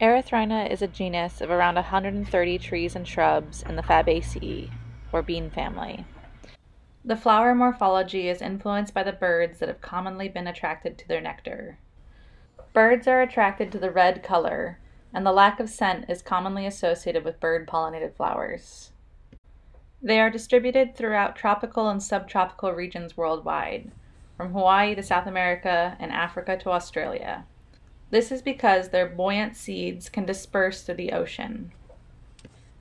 Erythrina is a genus of around 130 trees and shrubs in the Fabaceae, or bean family. The flower morphology is influenced by the birds that have commonly been attracted to their nectar. Birds are attracted to the red color, and the lack of scent is commonly associated with bird pollinated flowers. They are distributed throughout tropical and subtropical regions worldwide, from Hawaii to South America and Africa to Australia. This is because their buoyant seeds can disperse through the ocean.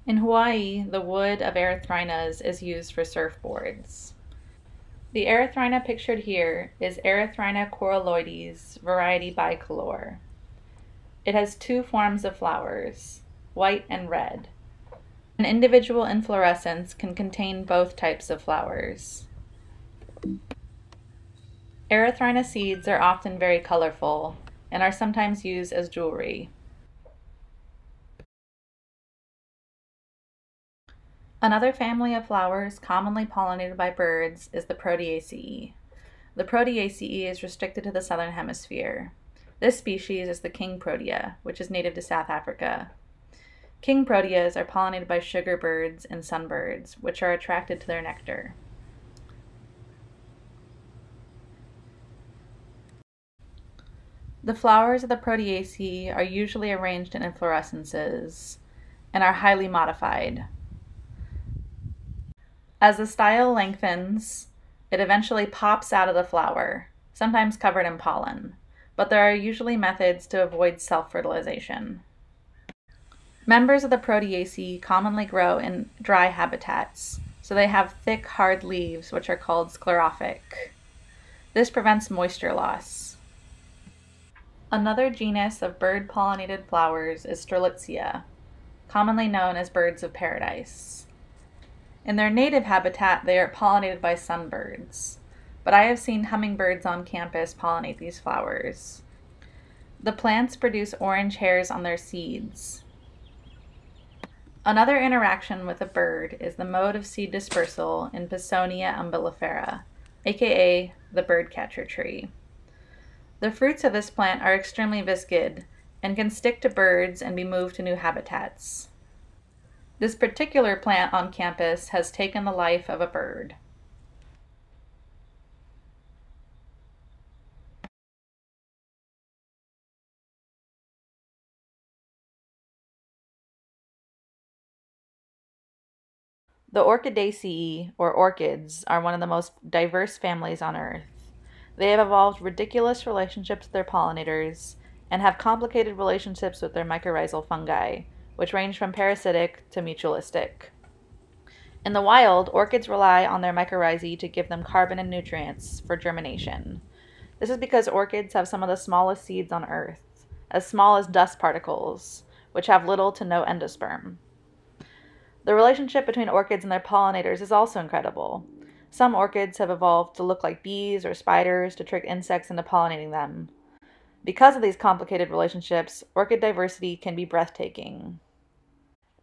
In Hawaii, the wood of erythrinas is used for surfboards. The erythrina pictured here is Erythrina coralloides, variety bicolor. It has two forms of flowers, white and red. An individual inflorescence can contain both types of flowers. Erythrina seeds are often very colorful, and are sometimes used as jewelry. Another family of flowers commonly pollinated by birds is the Proteaceae. The Proteaceae is restricted to the southern hemisphere. This species is the king protea, which is native to South Africa. King proteas are pollinated by sugar birds and sunbirds, which are attracted to their nectar. The flowers of the Proteaceae are usually arranged in inflorescences and are highly modified. As the style lengthens, it eventually pops out of the flower, sometimes covered in pollen, but there are usually methods to avoid self fertilization. Members of the Proteaceae commonly grow in dry habitats, so they have thick, hard leaves, which are called sclerophyll. This prevents moisture loss. Another genus of bird-pollinated flowers is Strelitzia, commonly known as birds of paradise. In their native habitat, they are pollinated by sunbirds, but I have seen hummingbirds on campus pollinate these flowers. The plants produce orange hairs on their seeds. Another interaction with a bird is the mode of seed dispersal in Pisonia umbellifera, aka the birdcatcher tree. The fruits of this plant are extremely viscid and can stick to birds and be moved to new habitats. This particular plant on campus has taken the life of a bird. The Orchidaceae, or orchids, are one of the most diverse families on Earth. They have evolved ridiculous relationships with their pollinators and have complicated relationships with their mycorrhizal fungi, which range from parasitic to mutualistic. In the wild, orchids rely on their mycorrhizae to give them carbon and nutrients for germination. This is because orchids have some of the smallest seeds on Earth, as small as dust particles, which have little to no endosperm. The relationship between orchids and their pollinators is also incredible. Some orchids have evolved to look like bees or spiders to trick insects into pollinating them. Because of these complicated relationships, orchid diversity can be breathtaking.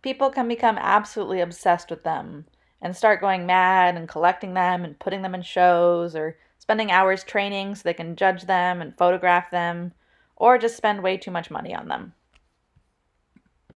People can become absolutely obsessed with them and start going mad and collecting them and putting them in shows or spending hours training so they can judge them and photograph them or just spend way too much money on them.